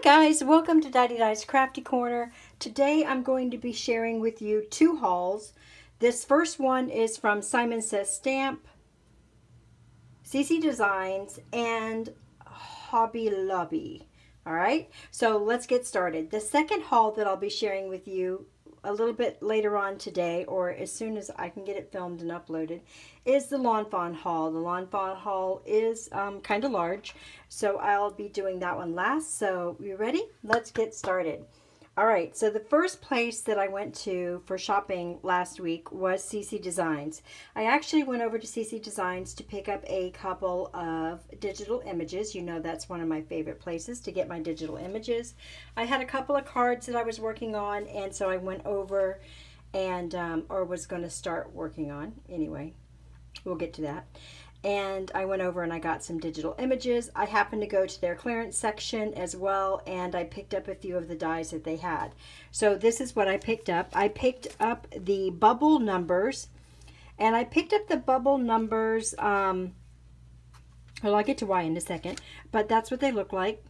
Hi guys, welcome to Didedi's Crafty Corner. Today I'm going to be sharing with you two hauls. This first one is from Simon Says Stamp, CC Designs, and Hobby Lobby. Alright, so let's get started. The second haul that I'll be sharing with you a little bit later on today or as soon as I can get it filmed and uploaded is the Lawn Fawn haul. The Lawn Fawn haul is um, kind of large so I'll be doing that one last. So you ready? Let's get started. All right, so the first place that I went to for shopping last week was CC Designs. I actually went over to CC Designs to pick up a couple of digital images. You know that's one of my favorite places to get my digital images. I had a couple of cards that I was working on, and so I went over and, um, or was going to start working on. Anyway, we'll get to that and I went over and I got some digital images. I happened to go to their clearance section as well and I picked up a few of the dies that they had. So this is what I picked up. I picked up the bubble numbers and I picked up the bubble numbers, um, well I'll get to why in a second, but that's what they look like.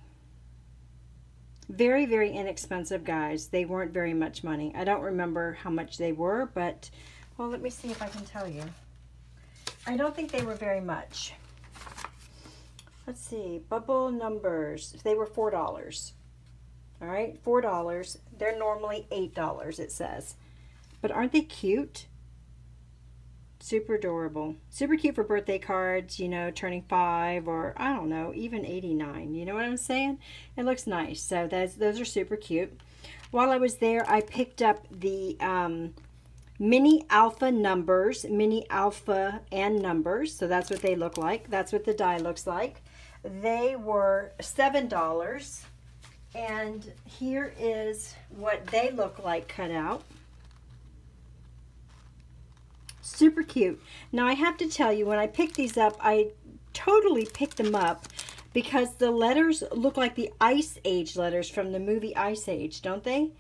Very, very inexpensive guys. They weren't very much money. I don't remember how much they were, but well let me see if I can tell you. I don't think they were very much. Let's see, bubble numbers. They were $4. All right, $4. They're normally $8, it says. But aren't they cute? Super adorable. Super cute for birthday cards, you know, turning five or, I don't know, even 89. You know what I'm saying? It looks nice. So those, those are super cute. While I was there, I picked up the um, mini alpha numbers, mini alpha and numbers. So that's what they look like. That's what the die looks like. They were $7. And here is what they look like cut out. Super cute. Now I have to tell you, when I picked these up, I totally picked them up because the letters look like the Ice Age letters from the movie Ice Age, don't they?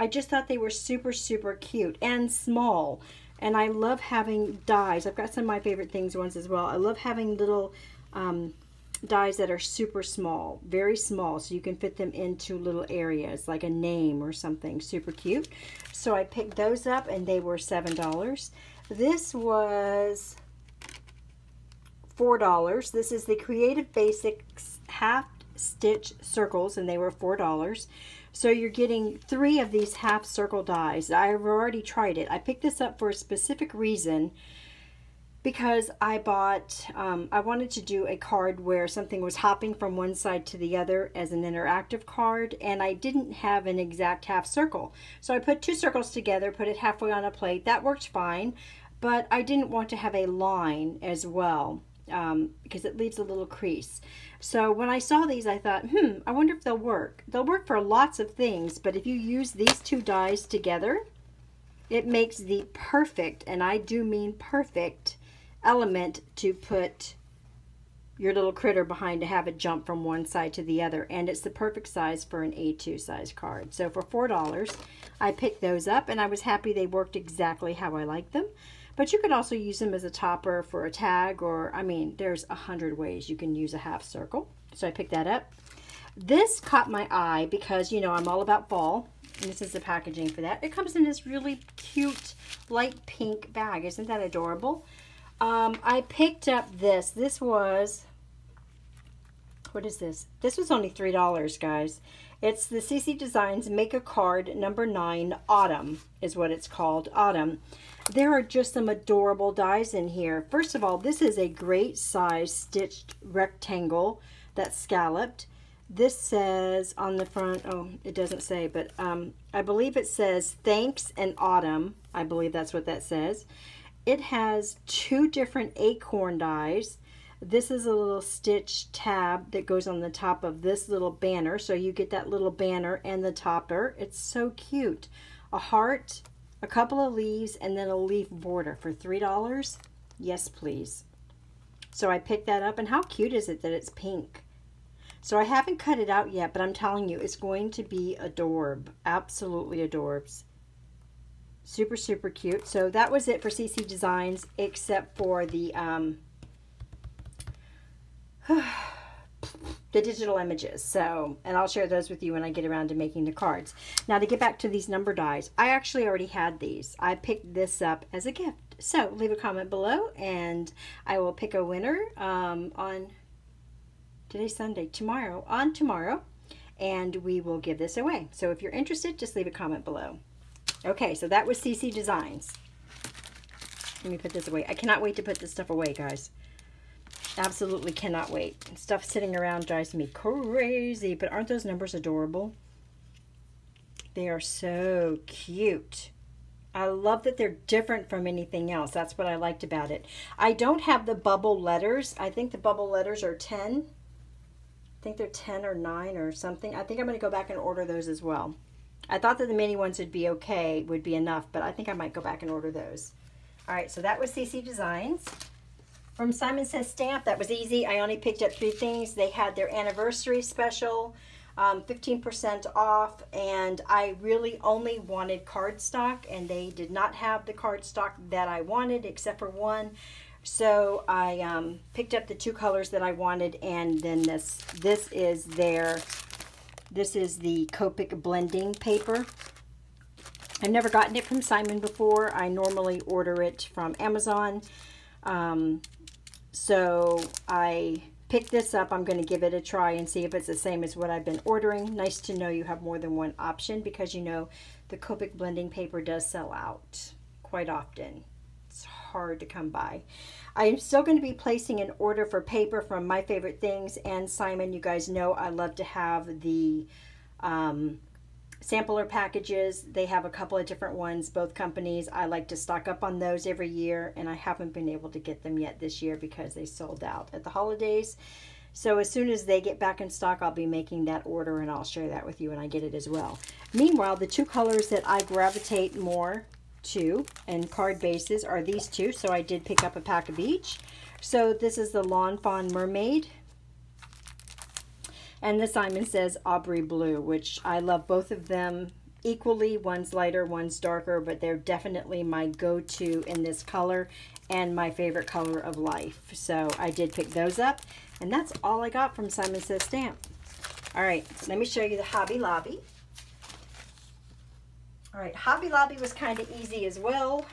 I just thought they were super, super cute and small. And I love having dies. I've got some of my favorite things ones as well. I love having little um, dies that are super small, very small, so you can fit them into little areas like a name or something. Super cute. So I picked those up and they were $7. This was $4. This is the Creative Basics half stitch circles and they were $4. So you're getting three of these half circle dies. I've already tried it. I picked this up for a specific reason because I bought, um, I wanted to do a card where something was hopping from one side to the other as an interactive card and I didn't have an exact half circle. So I put two circles together, put it halfway on a plate. That worked fine, but I didn't want to have a line as well um, because it leaves a little crease. So when I saw these, I thought, hmm, I wonder if they'll work. They'll work for lots of things, but if you use these two dies together, it makes the perfect, and I do mean perfect, element to put your little critter behind to have it jump from one side to the other. And it's the perfect size for an A2 size card. So for $4, I picked those up, and I was happy they worked exactly how I liked them. But you could also use them as a topper for a tag or, I mean, there's a hundred ways you can use a half circle. So I picked that up. This caught my eye because, you know, I'm all about fall. And this is the packaging for that. It comes in this really cute light pink bag. Isn't that adorable? Um, I picked up this. This was, what is this? This was only $3, guys. It's the CC Designs Make a Card number 9 Autumn is what it's called, Autumn. There are just some adorable dies in here. First of all, this is a great size stitched rectangle that's scalloped. This says on the front, oh, it doesn't say, but um, I believe it says thanks and autumn. I believe that's what that says. It has two different acorn dies. This is a little stitch tab that goes on the top of this little banner. So you get that little banner and the topper. It's so cute. A heart, a couple of leaves, and then a leaf border for $3. Yes, please. So I picked that up, and how cute is it that it's pink? So I haven't cut it out yet, but I'm telling you, it's going to be adorb. Absolutely adorbs. Super, super cute. So that was it for CC Designs, except for the, um, the digital images. So, and I'll share those with you when I get around to making the cards. Now to get back to these number dies, I actually already had these. I picked this up as a gift. So leave a comment below and I will pick a winner um, on today's Sunday, tomorrow, on tomorrow, and we will give this away. So if you're interested, just leave a comment below. Okay, so that was CC Designs. Let me put this away. I cannot wait to put this stuff away, guys. Absolutely cannot wait. Stuff sitting around drives me crazy, but aren't those numbers adorable? They are so cute. I love that they're different from anything else. That's what I liked about it. I don't have the bubble letters. I think the bubble letters are 10. I think they're 10 or 9 or something. I think I'm going to go back and order those as well. I thought that the mini ones would be okay, would be enough, but I think I might go back and order those. All right, so that was CC Designs. From Simon Says Stamp, that was easy. I only picked up three things. They had their anniversary special, 15% um, off, and I really only wanted cardstock, and they did not have the cardstock that I wanted except for one. So I um, picked up the two colors that I wanted, and then this this is their this is the Copic blending paper. I've never gotten it from Simon before. I normally order it from Amazon. Um, so I picked this up. I'm going to give it a try and see if it's the same as what I've been ordering. Nice to know you have more than one option because you know the Copic blending paper does sell out quite often. It's hard to come by. I am still going to be placing an order for paper from My Favorite Things and Simon. You guys know I love to have the um, sampler packages. They have a couple of different ones, both companies. I like to stock up on those every year, and I haven't been able to get them yet this year because they sold out at the holidays. So as soon as they get back in stock, I'll be making that order, and I'll share that with you when I get it as well. Meanwhile, the two colors that I gravitate more to and card bases are these two. So I did pick up a pack of each. So this is the Lawn Fawn Mermaid and the Simon Says Audrey Blue, which I love both of them equally. One's lighter, one's darker, but they're definitely my go-to in this color and my favorite color of life. So I did pick those up. And that's all I got from Simon Says Stamp. All right, let me show you the Hobby Lobby. All right, Hobby Lobby was kind of easy as well.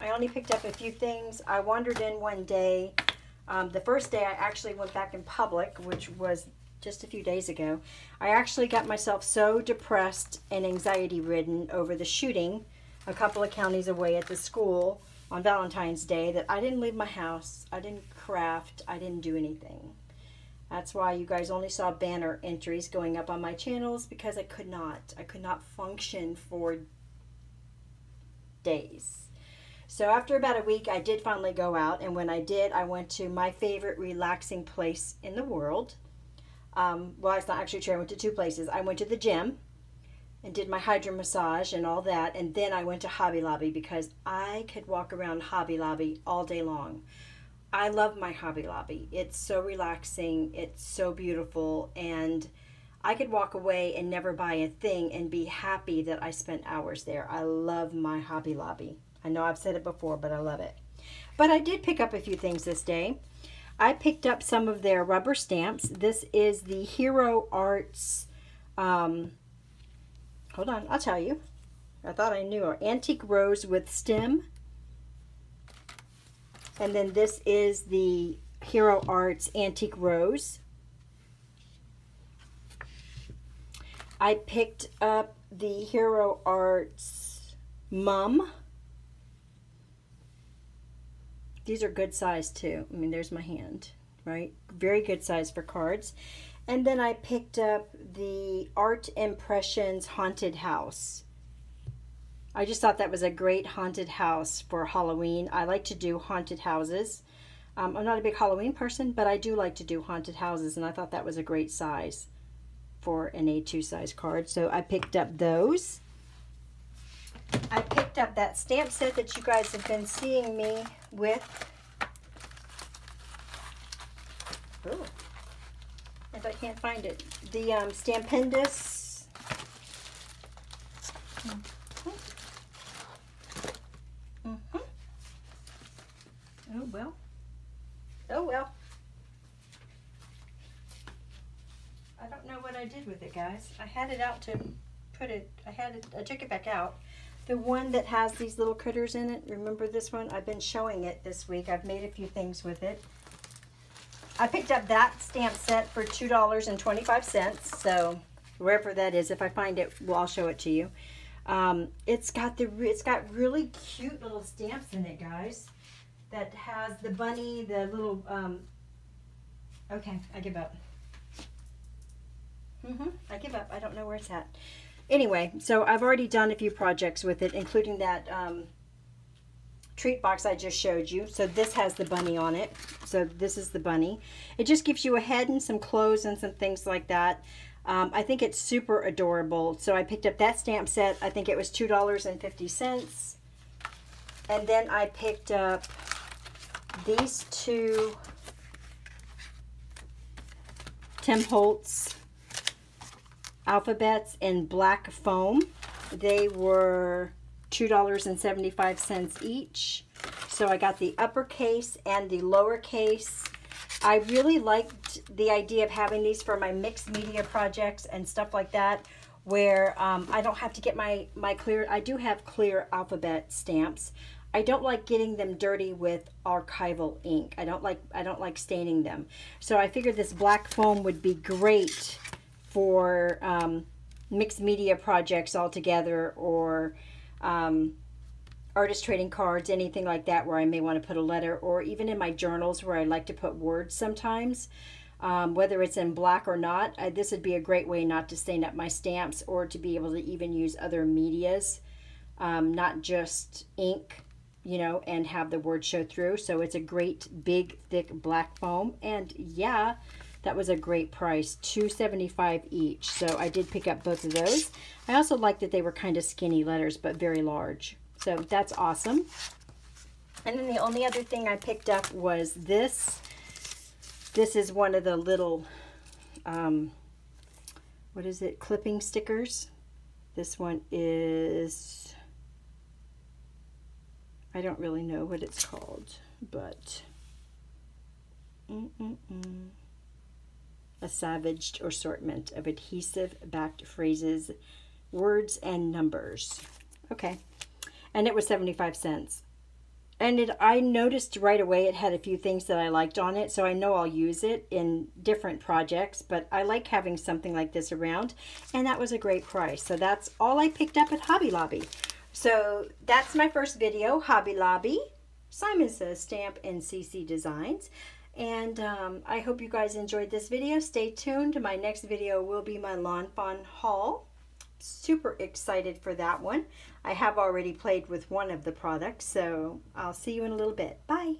I only picked up a few things. I wandered in one day. Um, the first day I actually went back in public, which was just a few days ago. I actually got myself so depressed and anxiety ridden over the shooting a couple of counties away at the school on Valentine's Day that I didn't leave my house. I didn't craft. I didn't do anything. That's why you guys only saw banner entries going up on my channels because I could not. I could not function for days. So after about a week, I did finally go out. And when I did, I went to my favorite relaxing place in the world, um, well, it's not actually true. I went to two places. I went to the gym and did my hydro massage and all that. And then I went to Hobby Lobby because I could walk around Hobby Lobby all day long. I love my Hobby Lobby. It's so relaxing. It's so beautiful. And I could walk away and never buy a thing and be happy that I spent hours there. I love my Hobby Lobby. I know I've said it before, but I love it. But I did pick up a few things this day. I picked up some of their rubber stamps. This is the Hero Arts, um, hold on, I'll tell you. I thought I knew. Antique Rose with stem. And then this is the Hero Arts Antique Rose. I picked up the Hero Arts Mum. These are good size too. I mean, there's my hand, right? Very good size for cards. And then I picked up the Art Impressions Haunted House. I just thought that was a great haunted house for Halloween. I like to do haunted houses. Um, I'm not a big Halloween person, but I do like to do haunted houses, and I thought that was a great size for an A2 size card. So I picked up those. I picked up that stamp set that you guys have been seeing me with. Ooh, if I can't find it. The um, Stampendous. Mm -hmm. Mm -hmm. Oh, well. Oh, well. I don't know what I did with it, guys. I had it out to put it, I had it, I took it back out. The one that has these little critters in it, remember this one? I've been showing it this week. I've made a few things with it. I picked up that stamp set for $2.25, so wherever that is, if I find it, well, I'll show it to you. Um, it's got the it's got really cute little stamps in it, guys. That has the bunny, the little. Um, okay, I give up. Mm-hmm. I give up. I don't know where it's at. Anyway, so I've already done a few projects with it, including that um, treat box I just showed you. So this has the bunny on it. So this is the bunny. It just gives you a head and some clothes and some things like that. Um, I think it's super adorable. So I picked up that stamp set. I think it was $2.50. And then I picked up these two Tim Holtz alphabets in black foam. They were $2.75 each. So I got the uppercase and the lowercase. I really liked the idea of having these for my mixed media projects and stuff like that where um, I don't have to get my, my clear, I do have clear alphabet stamps. I don't like getting them dirty with archival ink. I don't like I don't like staining them. So I figured this black foam would be great for um, mixed media projects altogether or um, artist trading cards, anything like that where I may want to put a letter or even in my journals where I like to put words sometimes. Um, whether it's in black or not, uh, this would be a great way not to stain up my stamps or to be able to even use other medias, um, not just ink, you know, and have the word show through. So it's a great big thick black foam. And yeah, that was a great price, $2.75 each. So I did pick up both of those. I also like that they were kind of skinny letters, but very large. So that's awesome. And then the only other thing I picked up was this. This is one of the little, um, what is it, clipping stickers. This one is, I don't really know what it's called, but, mm -mm -mm a savaged assortment of adhesive backed phrases, words, and numbers. Okay. And it was 75 cents. And it, I noticed right away it had a few things that I liked on it, so I know I'll use it in different projects, but I like having something like this around, and that was a great price. So that's all I picked up at Hobby Lobby. So that's my first video, Hobby Lobby. Simon says Stamp and CC Designs. And um, I hope you guys enjoyed this video. Stay tuned. My next video will be my Lawn Fawn haul. Super excited for that one. I have already played with one of the products, so I'll see you in a little bit. Bye.